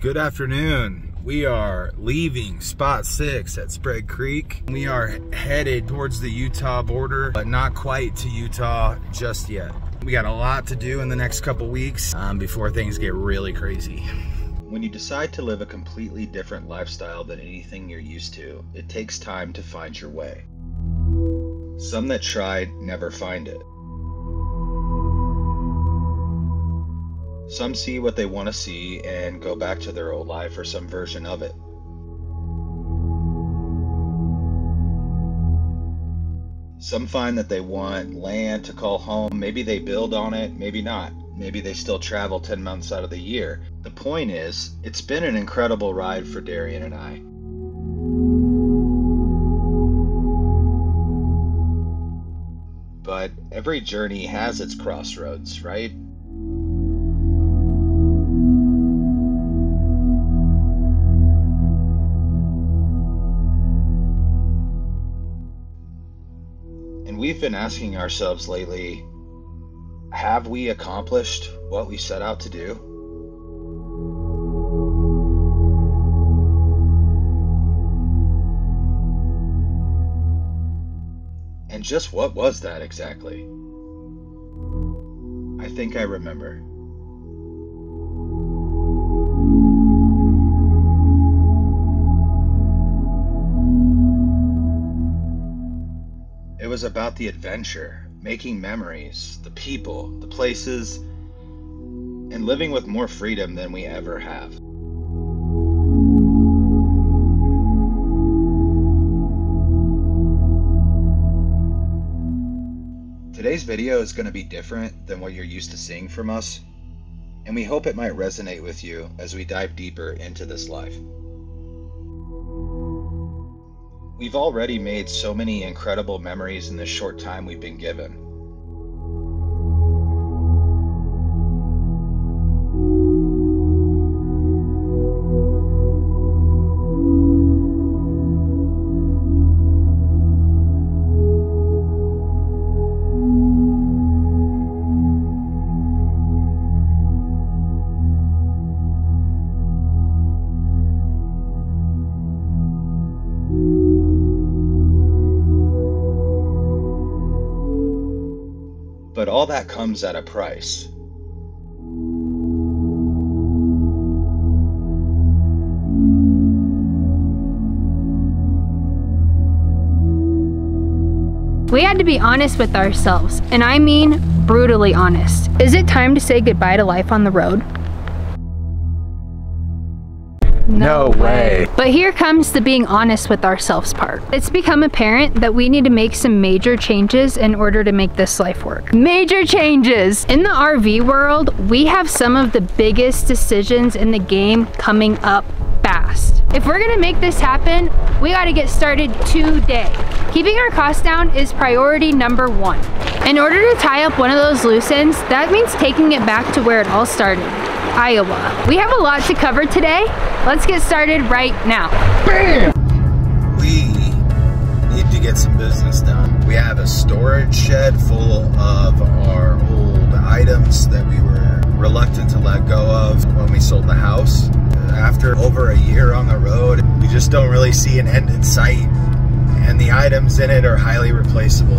Good afternoon. We are leaving spot six at Spread Creek. We are headed towards the Utah border, but not quite to Utah just yet. We got a lot to do in the next couple weeks um, before things get really crazy. When you decide to live a completely different lifestyle than anything you're used to, it takes time to find your way. Some that try never find it. Some see what they want to see and go back to their old life or some version of it. Some find that they want land to call home. Maybe they build on it, maybe not. Maybe they still travel 10 months out of the year. The point is, it's been an incredible ride for Darian and I. But every journey has its crossroads, right? We've been asking ourselves lately have we accomplished what we set out to do? And just what was that exactly? I think I remember. Was about the adventure, making memories, the people, the places, and living with more freedom than we ever have. Today's video is going to be different than what you're used to seeing from us, and we hope it might resonate with you as we dive deeper into this life. We've already made so many incredible memories in the short time we've been given. That comes at a price. We had to be honest with ourselves, and I mean brutally honest. Is it time to say goodbye to life on the road? No way. But here comes the being honest with ourselves part. It's become apparent that we need to make some major changes in order to make this life work. Major changes! In the RV world, we have some of the biggest decisions in the game coming up fast. If we're gonna make this happen, we gotta get started today. Keeping our costs down is priority number one. In order to tie up one of those loose ends, that means taking it back to where it all started. Iowa. We have a lot to cover today. Let's get started right now. Bam! We need to get some business done. We have a storage shed full of our old items that we were reluctant to let go of when we sold the house. After over a year on the road, we just don't really see an end in sight and the items in it are highly replaceable.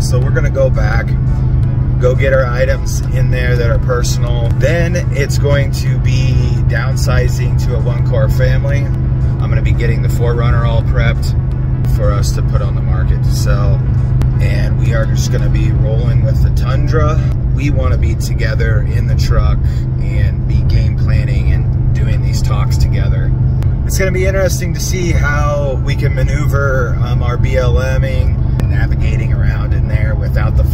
So we're gonna go back go get our items in there that are personal. Then it's going to be downsizing to a one car family. I'm gonna be getting the 4Runner all prepped for us to put on the market to sell. And we are just gonna be rolling with the Tundra. We wanna be together in the truck and be game planning and doing these talks together. It's gonna be interesting to see how we can maneuver um, our BLMing navigating around in there without the 4Runner. It'll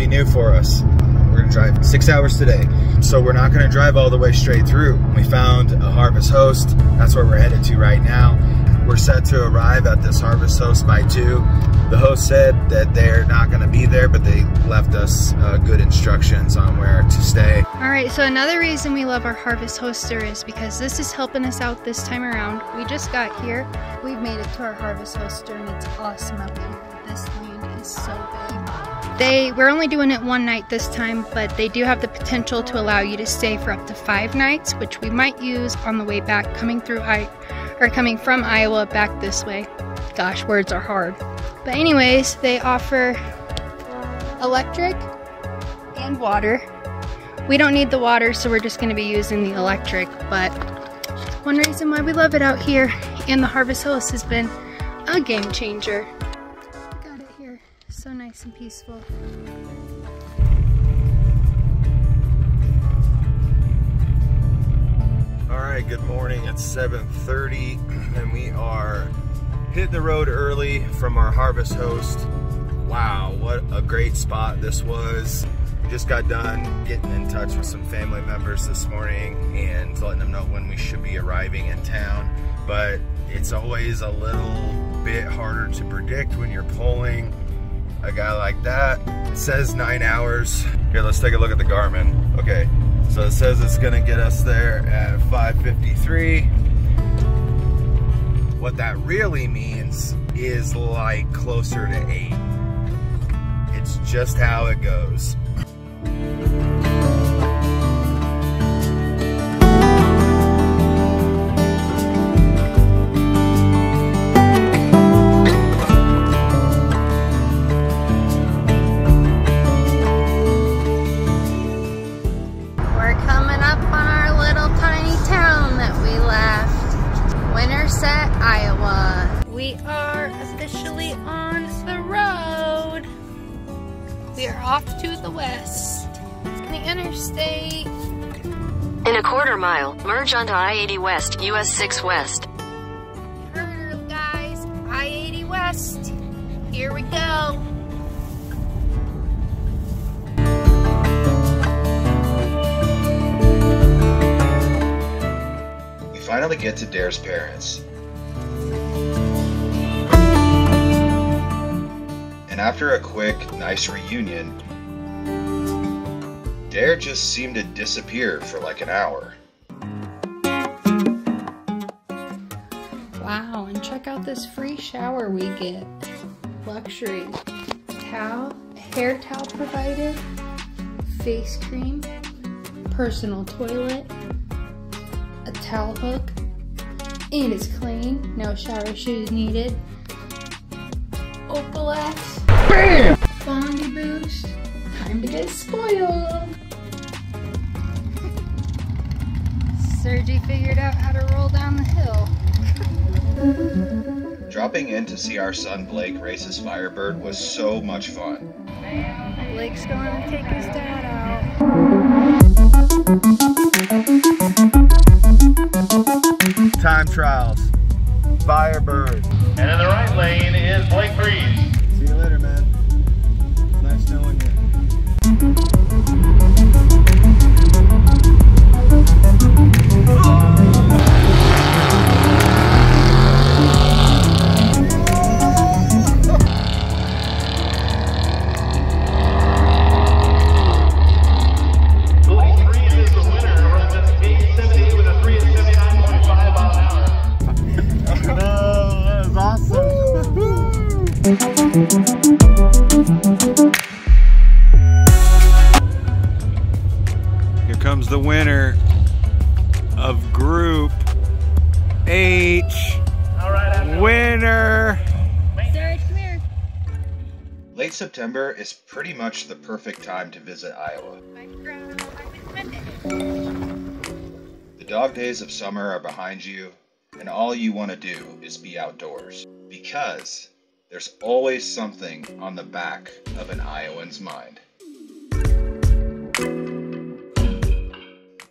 be new for us. We're gonna drive six hours today. So we're not gonna drive all the way straight through. We found a Harvest Host. That's where we're headed to right now. We're set to arrive at this Harvest Host by two. The host said that they're not gonna be there, but they left us uh, good instructions on where to stay. All right, so another reason we love our Harvest Hoster is because this is helping us out this time around. We just got here. We've made it to our Harvest Hoster and it's awesome up here. This land is so big. They we're only doing it one night this time, but they do have the potential to allow you to stay for up to five nights, which we might use on the way back coming through I or coming from Iowa back this way. Gosh, words are hard. But anyways, they offer electric and water. We don't need the water, so we're just going to be using the electric, but one reason why we love it out here and the Harvest Host has been a game changer. So nice and peaceful. All right, good morning. It's 7.30 and we are hitting the road early from our Harvest Host. Wow, what a great spot this was. We just got done getting in touch with some family members this morning and letting them know when we should be arriving in town. But it's always a little bit harder to predict when you're pulling a guy like that. It says nine hours. Here, let's take a look at the Garmin. Okay, so it says it's gonna get us there at 5.53. What that really means is like closer to eight. It's just how it goes. Off to the west. The interstate. In a quarter mile, merge onto I-80 West, US 6 West. Heard her, guys. I-80 West. Here we go. We finally get to Dare's parents. And after a quick, nice reunion, Dare just seemed to disappear for like an hour. Wow, and check out this free shower we get. Luxury. Towel, hair towel provided, face cream, personal toilet, a towel hook, and it's clean, no shower shoes needed. Olaplex. BAM! Bondi boost. Time to get spoiled. Sergi figured out how to roll down the hill. Dropping in to see our son Blake race his Firebird was so much fun. Blake's going to take his dad out. Time trials. Firebird. And in the right lane is Blake Freese. See you later, man. Blake Late September is pretty much the perfect time to visit Iowa. The dog days of summer are behind you, and all you want to do is be outdoors. Because there's always something on the back of an Iowan's mind.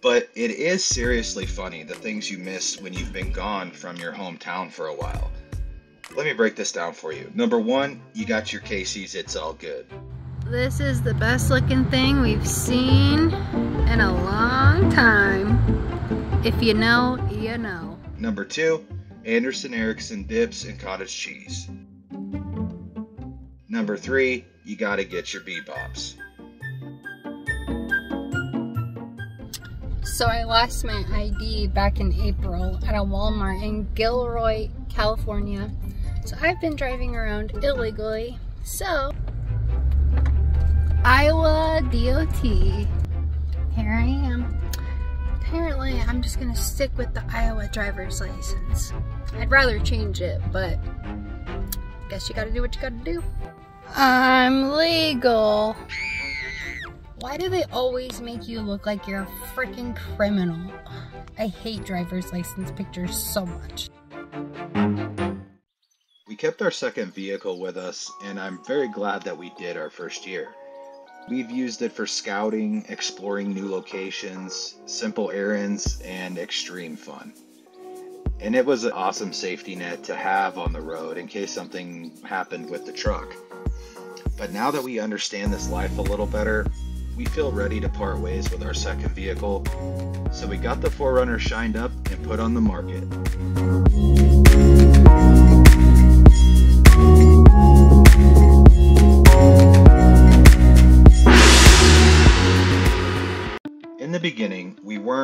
But it is seriously funny the things you miss when you've been gone from your hometown for a while. Let me break this down for you. Number one, you got your Casey's It's All Good. This is the best looking thing we've seen in a long time. If you know, you know. Number two, Anderson Erickson dips and cottage cheese. Number three, you gotta get your bebops. So I lost my ID back in April at a Walmart in Gilroy, California. So I've been driving around illegally. So Iowa DOT. Here I am. Apparently, I'm just gonna stick with the Iowa driver's license. I'd rather change it, but guess you gotta do what you gotta do. I'm legal. Why do they always make you look like you're a freaking criminal? I hate driver's license pictures so much. Kept our second vehicle with us, and I'm very glad that we did our first year. We've used it for scouting, exploring new locations, simple errands, and extreme fun. And it was an awesome safety net to have on the road in case something happened with the truck. But now that we understand this life a little better, we feel ready to part ways with our second vehicle. So we got the 4Runner shined up and put on the market.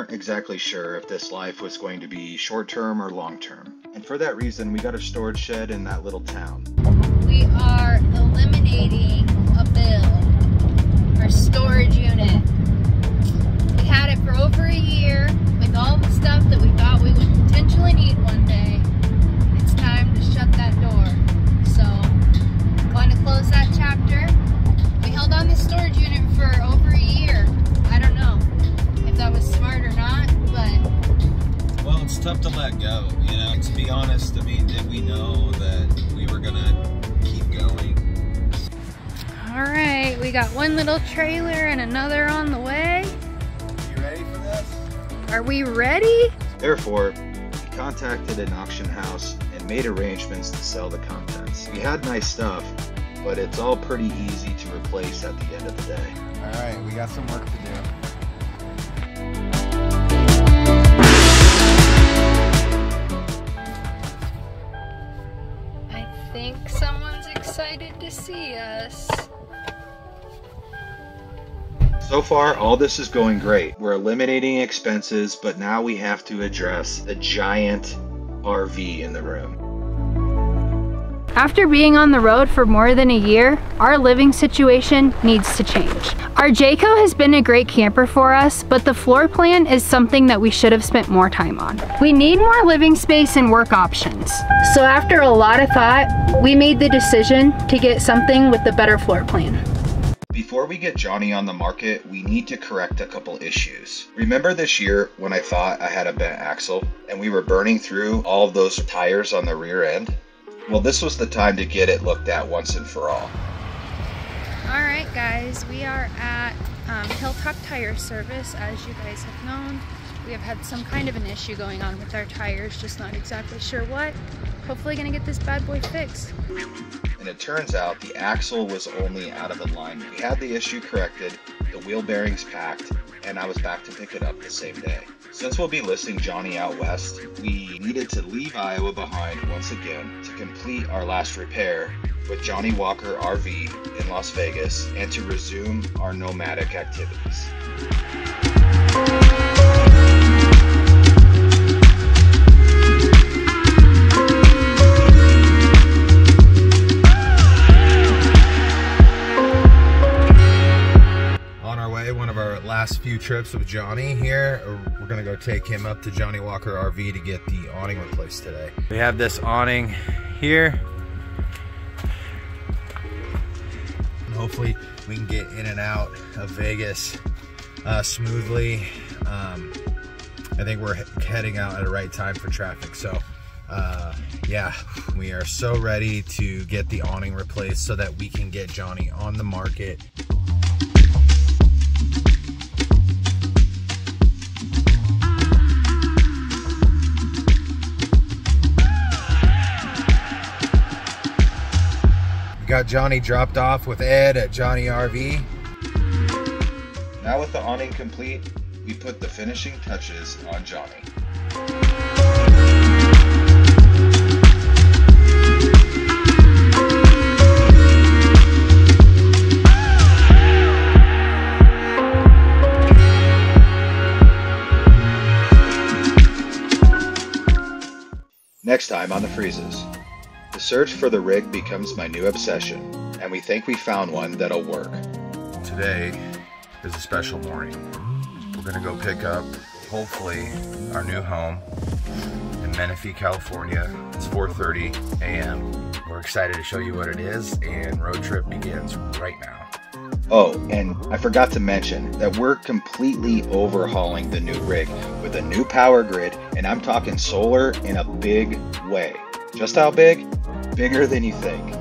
Weren't exactly sure if this life was going to be short term or long term. And for that reason, we got a storage shed in that little town. We are eliminating a bill, our storage unit. We had it for over a year with all the stuff that we thought we would potentially need one day. It's time to shut that got one little trailer and another on the way. You ready for this? Are we ready? Therefore, we contacted an auction house and made arrangements to sell the contents. We had nice stuff, but it's all pretty easy to replace at the end of the day. All right, we got some work to do. I think someone's excited to see us. So far, all this is going great. We're eliminating expenses, but now we have to address the giant RV in the room. After being on the road for more than a year, our living situation needs to change. Our Jayco has been a great camper for us, but the floor plan is something that we should have spent more time on. We need more living space and work options. So after a lot of thought, we made the decision to get something with a better floor plan. Before we get Johnny on the market, we need to correct a couple issues. Remember this year when I thought I had a bent axle and we were burning through all those tires on the rear end? Well, this was the time to get it looked at once and for all. All right, guys, we are at um, Hilltop Tire Service. As you guys have known, we have had some kind of an issue going on with our tires, just not exactly sure what. Hopefully, gonna get this bad boy fixed. And it turns out the axle was only out of alignment. We had the issue corrected, the wheel bearings packed, and I was back to pick it up the same day. Since we'll be listing Johnny out west, we needed to leave Iowa behind once again to complete our last repair with Johnnie Walker RV in Las Vegas and to resume our nomadic activities. Last few trips with Johnny here, we're gonna go take him up to Johnnie Walker RV to get the awning replaced today. We have this awning here. And hopefully, we can get in and out of Vegas uh, smoothly. Um, I think we're heading out at the right time for traffic. So, uh, yeah, we are so ready to get the awning replaced so that we can get Johnny on the market. Got Johnny dropped off with Ed at Johnny RV. Now with the awning complete, we put the finishing touches on Johnny. Next time on the Freeses. The search for the rig becomes my new obsession, and we think we found one that'll work. Today is a special morning. We're gonna go pick up, hopefully, our new home in Menifee, California. It's 4.30 a.m. We're excited to show you what it is and road trip begins right now. Oh, and I forgot to mention that we're completely overhauling the new rig with a new power grid, and I'm talking solar in a big way. Just how big? Bigger than you think.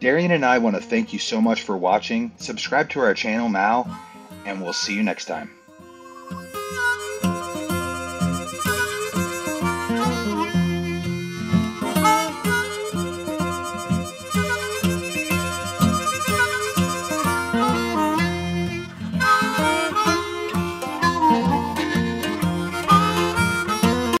Darian and I want to thank you so much for watching. Subscribe to our channel now, and we'll see you next time.